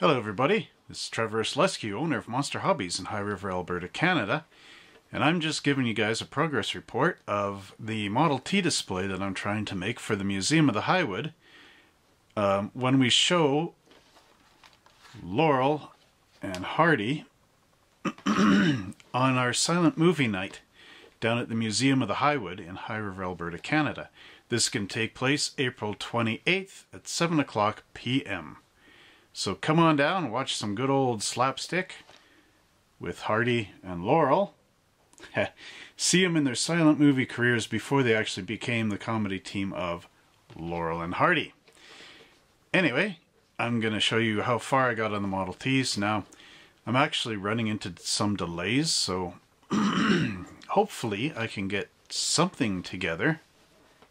Hello everybody, this is Trevor Slesky, owner of Monster Hobbies in High River, Alberta, Canada. And I'm just giving you guys a progress report of the Model T display that I'm trying to make for the Museum of the Highwood. Um, when we show Laurel and Hardy on our silent movie night down at the Museum of the Highwood in High River, Alberta, Canada. This can take place April 28th at 7 o'clock p.m. So come on down and watch some good old slapstick with Hardy and Laurel. See them in their silent movie careers before they actually became the comedy team of Laurel and Hardy. Anyway, I'm going to show you how far I got on the Model Ts. Now, I'm actually running into some delays, so hopefully I can get something together,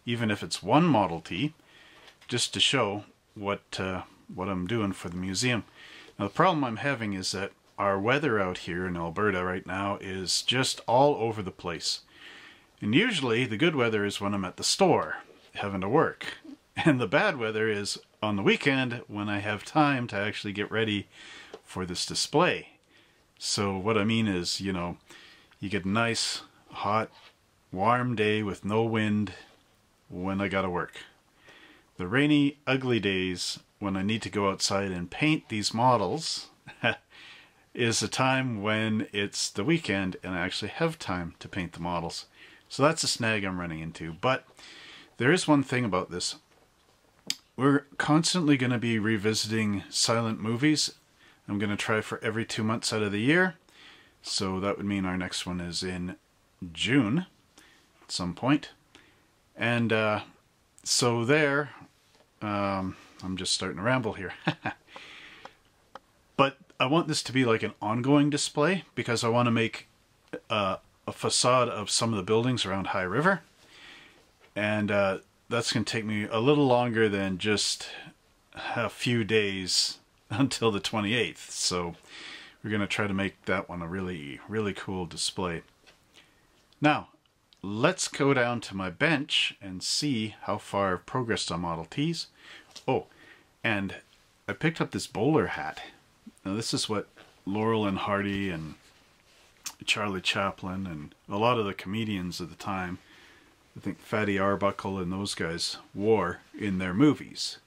even if it's one Model T, just to show what uh, what I'm doing for the museum. Now the problem I'm having is that our weather out here in Alberta right now is just all over the place. And usually the good weather is when I'm at the store having to work. And the bad weather is on the weekend when I have time to actually get ready for this display. So what I mean is, you know, you get a nice, hot, warm day with no wind when I gotta work. The rainy, ugly days when I need to go outside and paint these models is a time when it's the weekend and I actually have time to paint the models. So that's a snag I'm running into. But there is one thing about this. We're constantly going to be revisiting silent movies. I'm going to try for every two months out of the year. So that would mean our next one is in June at some point. And uh, so there, um, I'm just starting to ramble here. but I want this to be like an ongoing display because I want to make uh, a facade of some of the buildings around High River. And uh, that's going to take me a little longer than just a few days until the 28th. So we're going to try to make that one a really, really cool display. Now, let's go down to my bench and see how far I've progressed on Model Ts. Oh, and I picked up this bowler hat. Now this is what Laurel and Hardy and Charlie Chaplin and a lot of the comedians of the time, I think Fatty Arbuckle and those guys wore in their movies.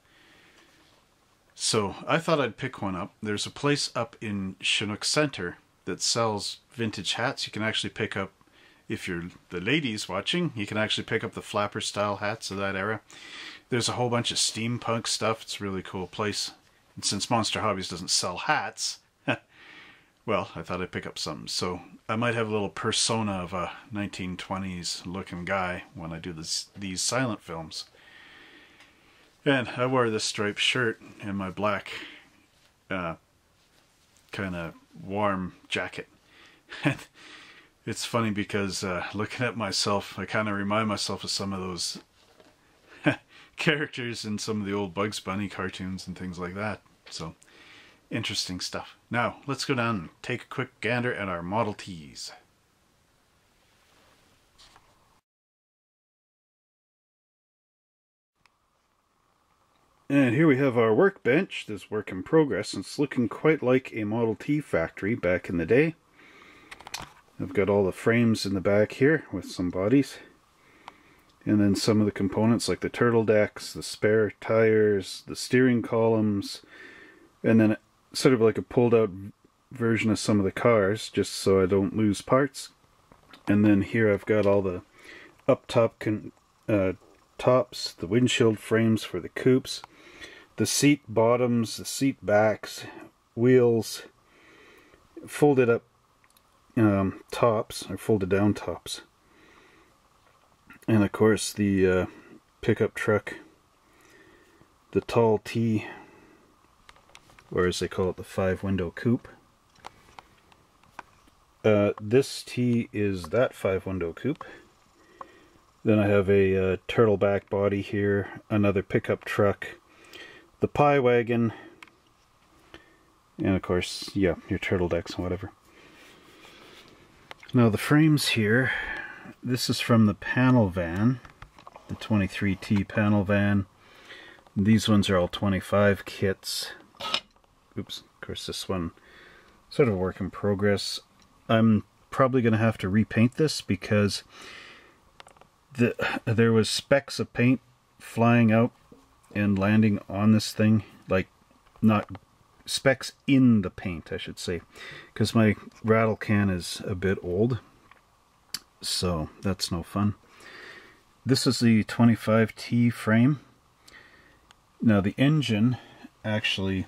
So I thought I'd pick one up. There's a place up in Chinook Center that sells vintage hats. You can actually pick up, if you're the ladies watching, you can actually pick up the flapper style hats of that era. There's a whole bunch of steampunk stuff. It's a really cool place. And since Monster Hobbies doesn't sell hats, well, I thought I'd pick up some. So I might have a little persona of a 1920s looking guy when I do this, these silent films. And I wore this striped shirt and my black uh, kind of warm jacket. It's funny because uh, looking at myself, I kind of remind myself of some of those characters in some of the old Bugs Bunny cartoons and things like that. So, interesting stuff. Now, let's go down and take a quick gander at our Model Ts. And here we have our workbench, this work in progress. It's looking quite like a Model T factory back in the day. I've got all the frames in the back here with some bodies and then some of the components like the turtle decks, the spare tires, the steering columns, and then sort of like a pulled out version of some of the cars just so I don't lose parts. And then here I've got all the up top uh, tops, the windshield frames for the coupes, the seat bottoms, the seat backs, wheels, folded up um, tops, or folded down tops and of course the uh, pickup truck the tall T or as they call it the five window coupe. Uh, this T is that five window coupe. Then I have a uh, turtleback body here another pickup truck the pie wagon and of course yeah your turtle decks and whatever. Now the frames here this is from the panel van, the 23T panel van. These ones are all 25 kits. oops, of course this one, sort of work in progress. I'm probably going to have to repaint this because the, there was specks of paint flying out and landing on this thing, like not specks in the paint, I should say, because my rattle can is a bit old, so that's no fun. This is the 25T frame. Now the engine actually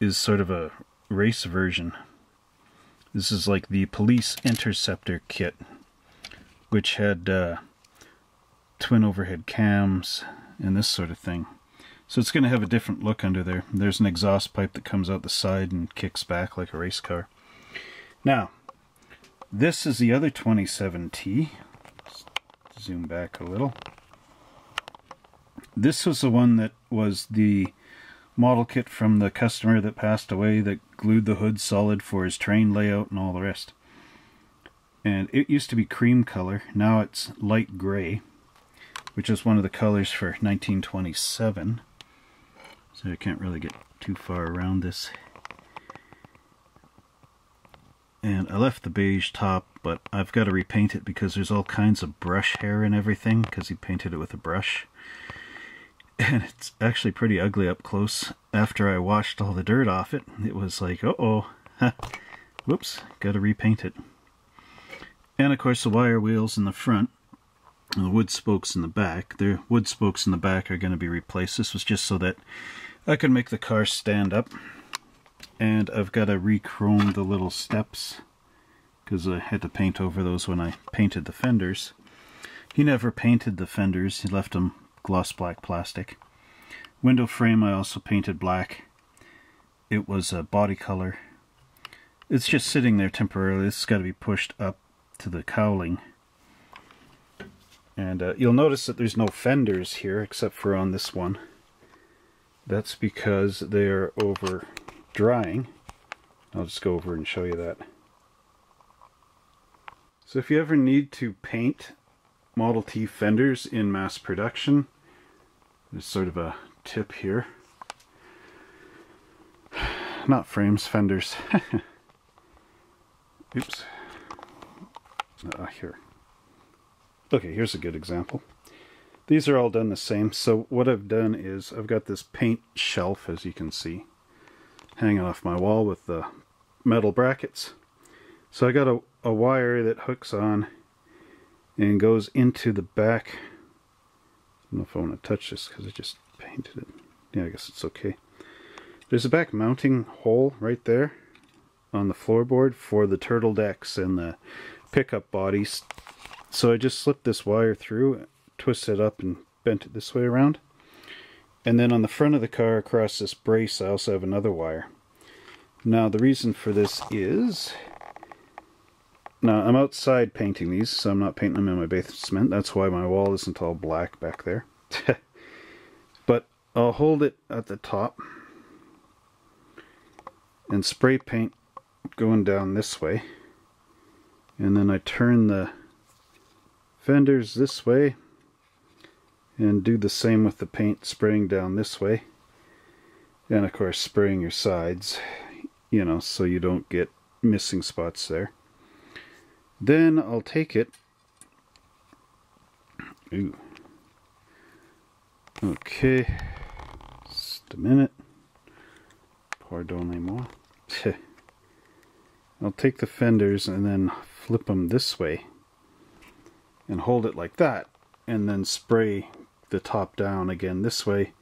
is sort of a race version. This is like the police interceptor kit, which had uh, twin overhead cams and this sort of thing. So it's going to have a different look under there. There's an exhaust pipe that comes out the side and kicks back like a race car. Now, this is the other 27T. zoom back a little. This was the one that was the model kit from the customer that passed away that glued the hood solid for his train layout and all the rest. And it used to be cream color, now it's light gray, which is one of the colors for 1927. So I can't really get too far around this. And I left the beige top, but I've got to repaint it because there's all kinds of brush hair and everything, because he painted it with a brush and it's actually pretty ugly up close. After I washed all the dirt off it, it was like, uh-oh, whoops, gotta repaint it. And of course the wire wheels in the front, and the wood spokes in the back, the wood spokes in the back are going to be replaced. This was just so that I could make the car stand up. And I've got to re-chrome the little steps, because I had to paint over those when I painted the fenders. He never painted the fenders, he left them gloss black plastic. Window frame I also painted black. It was a body color. It's just sitting there temporarily. This has got to be pushed up to the cowling. And uh, you'll notice that there's no fenders here except for on this one. That's because they're over drying. I'll just go over and show you that. So if you ever need to paint Model T fenders in mass production, there's sort of a tip here. Not frames, fenders. Oops. Uh, here. Okay, here's a good example. These are all done the same. So what I've done is I've got this paint shelf, as you can see, hanging off my wall with the metal brackets. So I got a, a wire that hooks on and goes into the back I don't know if I want to touch this because I just painted it. Yeah, I guess it's okay. There's a back mounting hole right there on the floorboard for the turtle decks and the pickup bodies. So I just slipped this wire through, twisted it up and bent it this way around. And then on the front of the car across this brace I also have another wire. Now the reason for this is now, I'm outside painting these, so I'm not painting them in my basement. That's why my wall isn't all black back there. but I'll hold it at the top and spray paint going down this way. And then I turn the fenders this way and do the same with the paint spraying down this way. And of course spraying your sides, you know, so you don't get missing spots there. Then I'll take it. Ooh. Okay. Just a minute. Pardonnez-moi. I'll take the fenders and then flip them this way and hold it like that and then spray the top down again this way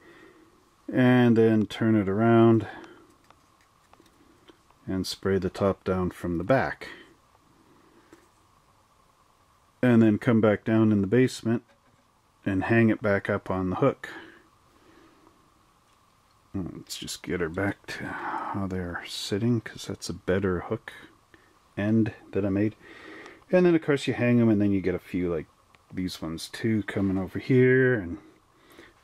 and then turn it around and spray the top down from the back and then come back down in the basement and hang it back up on the hook. Let's just get her back to how they're sitting because that's a better hook end that I made. And then of course you hang them and then you get a few like these ones too coming over here and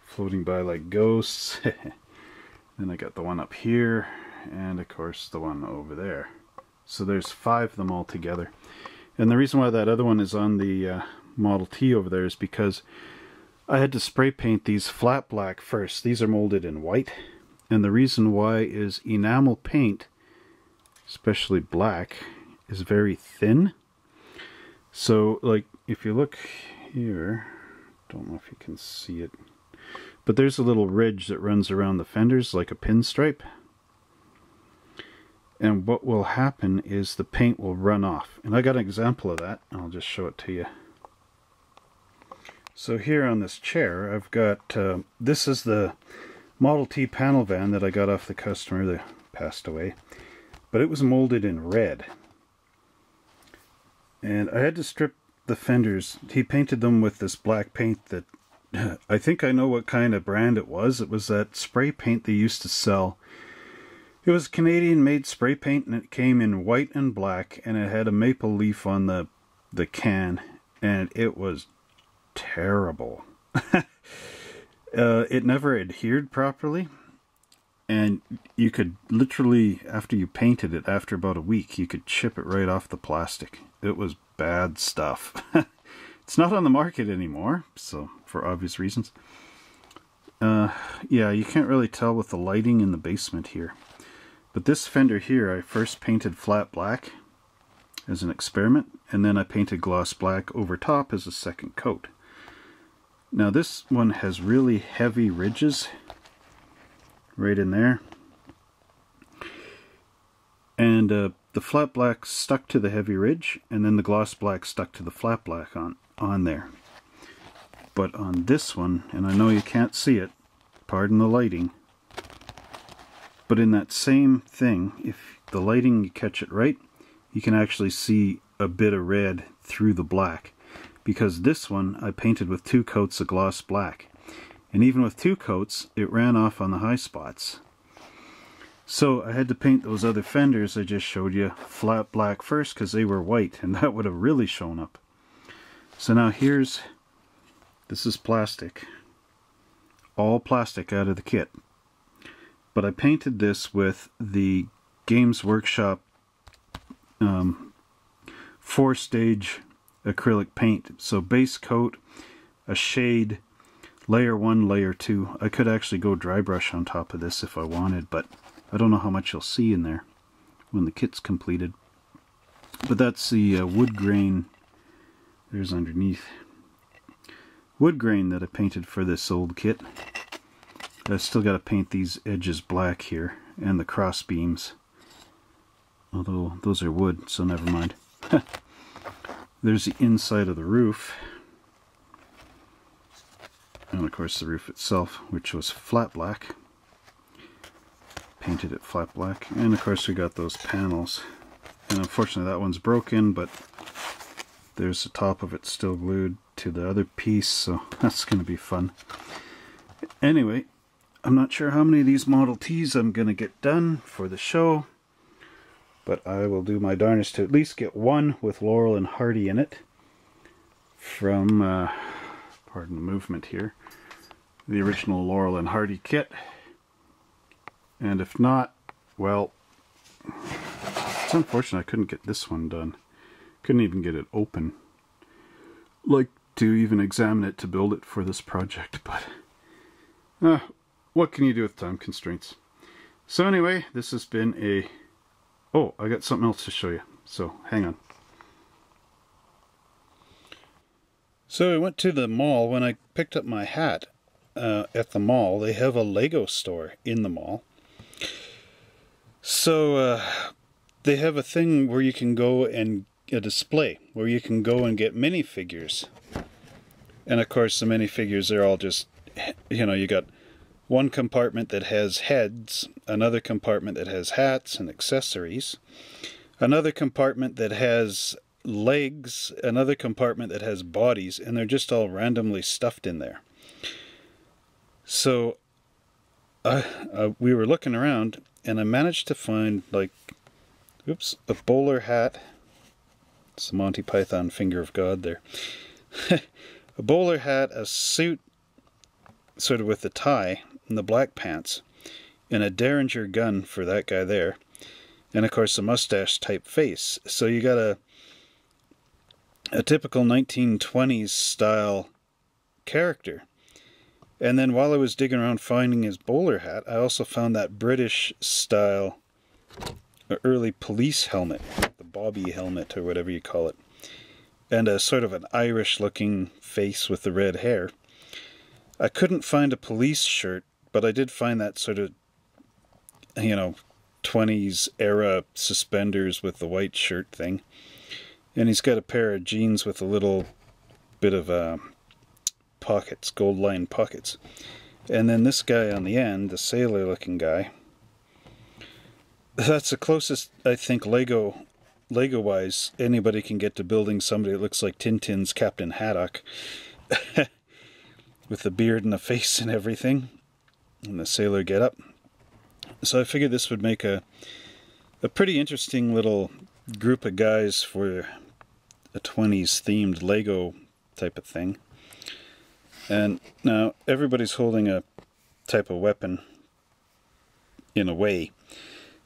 floating by like ghosts. then I got the one up here and of course the one over there. So there's five of them all together. And the reason why that other one is on the uh, Model T over there is because I had to spray paint these flat black first. These are molded in white. And the reason why is enamel paint, especially black, is very thin. So, like, if you look here, don't know if you can see it, but there's a little ridge that runs around the fenders like a pinstripe. And what will happen is the paint will run off. And I got an example of that. I'll just show it to you. So here on this chair, I've got, uh, this is the Model T panel van that I got off the customer that passed away. But it was molded in red. And I had to strip the fenders. He painted them with this black paint that I think I know what kind of brand it was. It was that spray paint they used to sell. It was Canadian made spray paint and it came in white and black and it had a maple leaf on the the can and it was terrible. uh, it never adhered properly and you could literally after you painted it after about a week you could chip it right off the plastic. It was bad stuff. it's not on the market anymore, so for obvious reasons. Uh, yeah, you can't really tell with the lighting in the basement here. But this fender here, I first painted flat black as an experiment, and then I painted gloss black over top as a second coat. Now this one has really heavy ridges right in there. And uh, the flat black stuck to the heavy ridge, and then the gloss black stuck to the flat black on, on there. But on this one, and I know you can't see it, pardon the lighting, but in that same thing, if the lighting, you catch it right, you can actually see a bit of red through the black. Because this one I painted with two coats of gloss black. And even with two coats, it ran off on the high spots. So I had to paint those other fenders I just showed you flat black first because they were white and that would have really shown up. So now here's, this is plastic. All plastic out of the kit. But I painted this with the Games Workshop um, four stage acrylic paint. So base coat, a shade, layer one, layer two. I could actually go dry brush on top of this if I wanted, but I don't know how much you'll see in there when the kit's completed. But that's the uh, wood grain, there's underneath, wood grain that I painted for this old kit. I still got to paint these edges black here and the cross beams. Although those are wood, so never mind. There's the inside of the roof. And of course the roof itself, which was flat black painted it flat black. And of course we got those panels. And unfortunately that one's broken, but there's the top of it still glued to the other piece, so that's going to be fun. Anyway, I'm not sure how many of these Model Ts I'm going to get done for the show, but I will do my darnest to at least get one with Laurel and Hardy in it from, uh, pardon the movement here, the original Laurel and Hardy kit. And if not, well, it's unfortunate I couldn't get this one done. Couldn't even get it open. Like to even examine it to build it for this project, but uh, what can you do with time constraints? So anyway, this has been a... Oh, I got something else to show you, so hang on. So I went to the mall when I picked up my hat uh, at the mall. They have a Lego store in the mall. So uh, they have a thing where you can go and a display where you can go and get minifigures. And of course, the minifigures are all just, you know, you got one compartment that has heads, another compartment that has hats and accessories, another compartment that has legs, another compartment that has bodies, and they're just all randomly stuffed in there. So uh, we were looking around and I managed to find like oops a bowler hat. It's the Monty Python finger of God there. A bowler hat a suit sort of with the tie and the black pants and a Derringer gun for that guy there and of course a mustache type face. So you got a a typical 1920s style character And then while I was digging around finding his bowler hat, I also found that British style early police helmet, the Bobby helmet or whatever you call it, and a sort of an Irish looking face with the red hair. I couldn't find a police shirt, but I did find that sort of, you know, 20s era suspenders with the white shirt thing. And he's got a pair of jeans with a little bit of uh, pockets, gold lined pockets. And then this guy on the end, the sailor looking guy, that's the closest I think Lego Lego wise anybody can get to building somebody that looks like Tintin's Captain Haddock with the beard and the face and everything and the sailor get up. So I figured this would make a a pretty interesting little group of guys for a 20s themed Lego type of thing. And now everybody's holding a type of weapon in a way.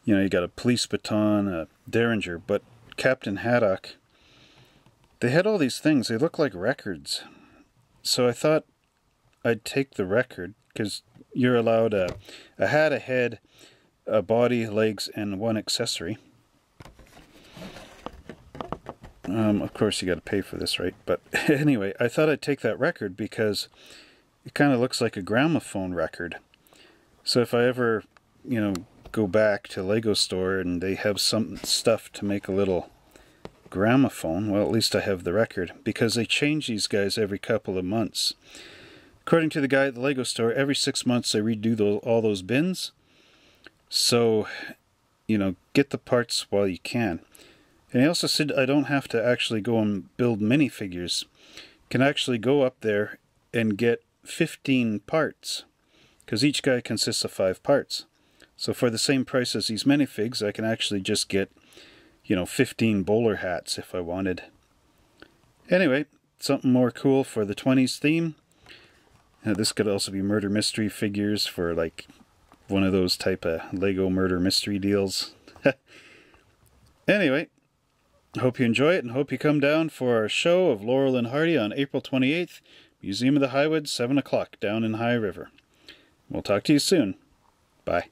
You know, you got a police baton, a derringer, but Captain Haddock, they had all these things. They look like records. So I thought I'd take the record because you're allowed a, a hat, a head, a body, legs, and one accessory. Um, of course, you got to pay for this, right? But anyway, I thought I'd take that record because it kind of looks like a gramophone record. So if I ever, you know, go back to Lego store and they have some stuff to make a little gramophone, well, at least I have the record because they change these guys every couple of months. According to the guy at the Lego store, every six months they redo all those bins. So, you know, get the parts while you can. And he also said I don't have to actually go and build minifigures. Can actually go up there and get 15 parts because each guy consists of five parts. So for the same price as these minifigs, I can actually just get, you know, 15 bowler hats if I wanted. Anyway, something more cool for the 20s theme. Now, this could also be murder mystery figures for like one of those type of Lego murder mystery deals. anyway, hope you enjoy it and hope you come down for our show of Laurel and Hardy on April 28th, Museum of the Highwoods, 7 o'clock down in High River. We'll talk to you soon. Bye.